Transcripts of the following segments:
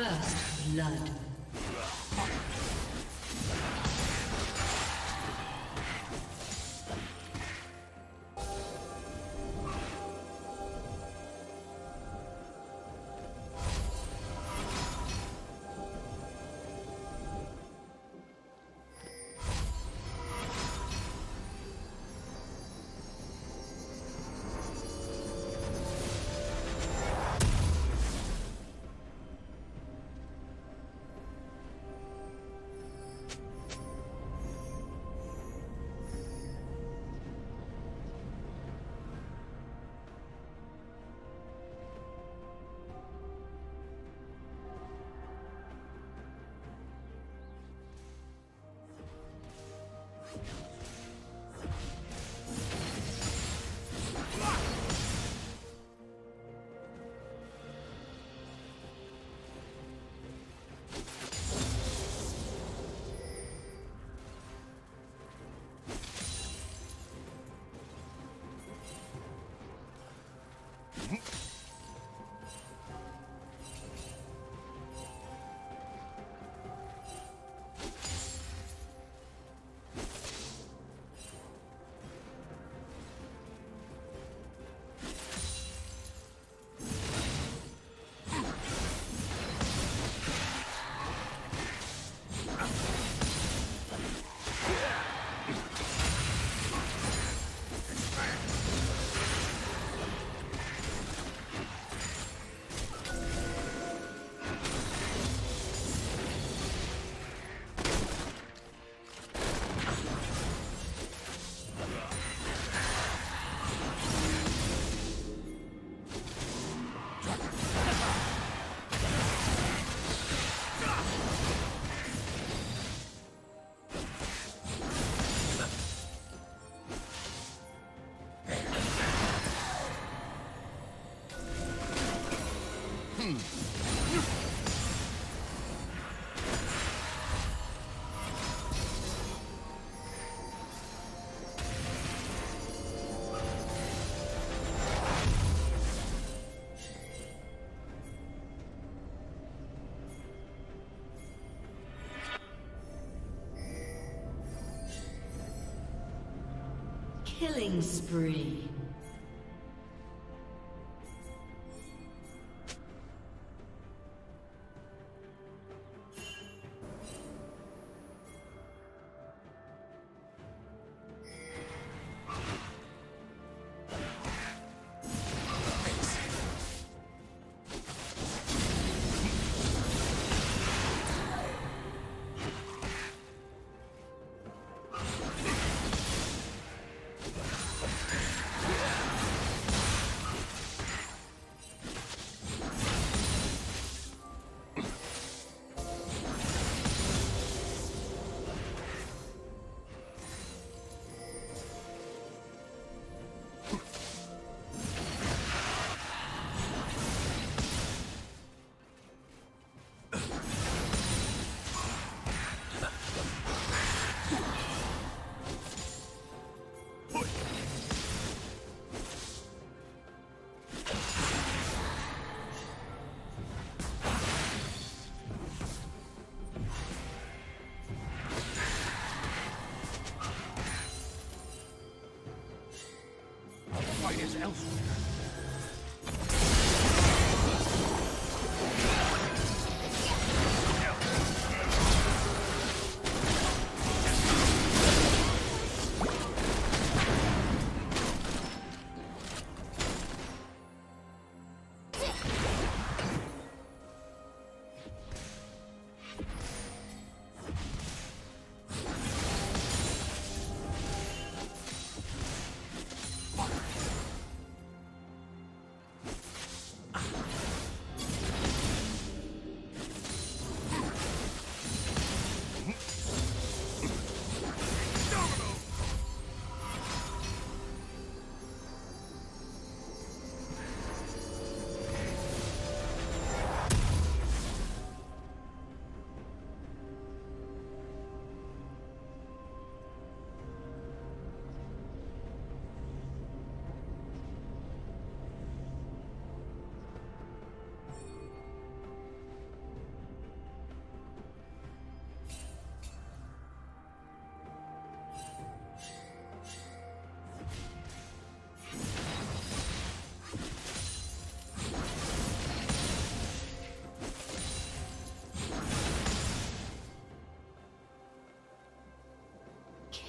First blood. Killing spree. Elsewhere.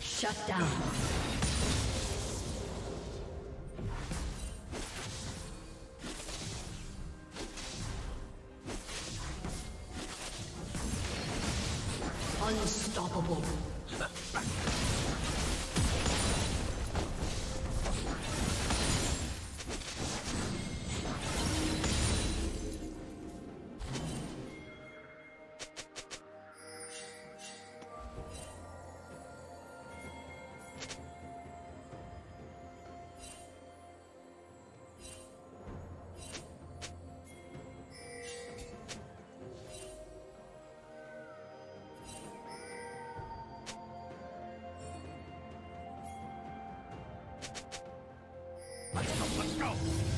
Shut down. Dominating.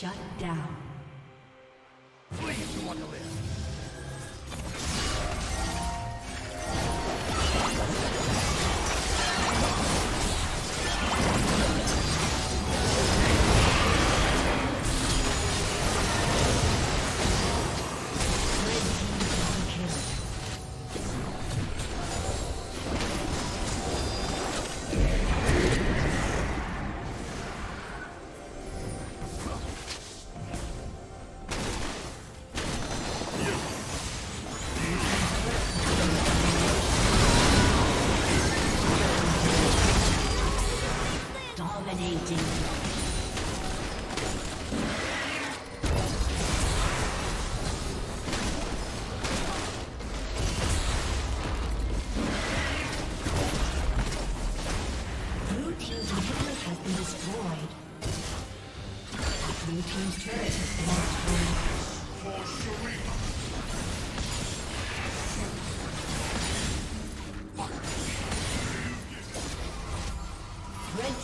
Shut down.